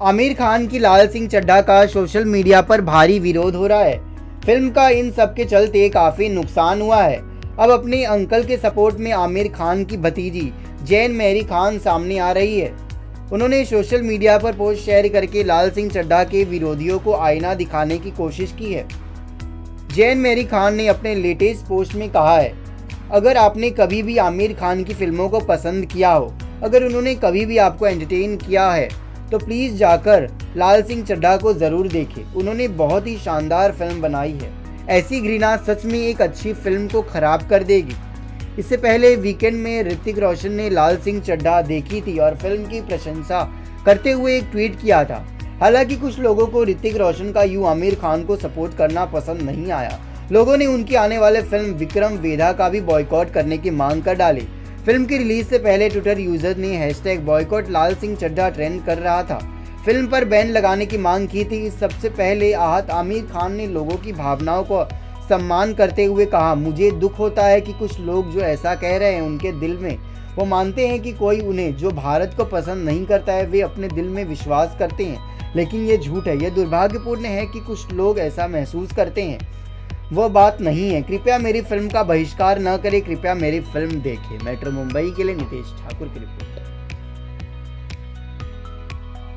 आमिर खान की लाल सिंह चड्ढा का social media पर भारी विरोध हो रहा है। फ़िल्म का इन सब के चलते काफ़ी नुकसान हुआ है। अब अपने अंकल के सपोर्ट में आमिर खान की भतीजी जैन मेरी खान सामने आ रही है। उन्होंने सोशल मीडिया पर पोस्ट शेयर करके लाल सिंह चड्ढा के विरोधियों को आईना दिखाने की कोशिश की है। जैन मेरी खान ने अपने लेटेस्ट पोस्ट में कहा है, अगर आपने कभी भी आमिर खान की फ़िल्मों को पसंद किया हो, अगर उन्होंने कभी भी आपको एंटरटेन किया है तो प्लीज़ जाकर लाल सिंह चड्ढा को ज़रूर देखें। उन्होंने बहुत ही शानदार फ़िल्म बनाई है। ऐसी घृणा सच में एक अच्छी फ़िल्म को ख़राब कर देगी। इससे पहले वीकेंड में ऋतिक रोशन ने लाल सिंह चड्ढा देखी थी और फ़िल्म की प्रशंसा करते हुए एक ट्वीट किया था। हालाँकि कुछ लोगों को ऋतिक रोशन का यू आमिर खान को सपोर्ट करना पसंद नहीं आया। लोगों ने उनकी आने वाले फ़िल्म विक्रम वेधा का भी बॉयकॉट करने की मांग कर डाली। फ़िल्म की रिलीज़ से पहले ट्विटर यूज़र ने hashtag boycott Laal Singh Chaddha trend कर रहा था। फ़िल्म पर बैन लगाने की मांग की थी। सबसे पहले आहत आमिर खान ने लोगों की भावनाओं को सम्मान करते हुए कहा, मुझे दुख होता है कि कुछ लोग जो ऐसा कह रहे हैं उनके दिल में, वो मानते हैं कि कोई उन्हें जो भारत को पसंद नहीं करता है, वे अपने दिल में विश्वास करते हैं। लेकिन ये झूठ है। यह दुर्भाग्यपूर्ण है कि कुछ लोग ऐसा महसूस करते हैं। वह बात नहीं है। कृपया मेरी फ़िल्म का बहिष्कार न करें। कृपया मेरी फ़िल्म देखें। मेट्रो मुंबई के लिए नितेश ठाकुर की रिपोर्ट।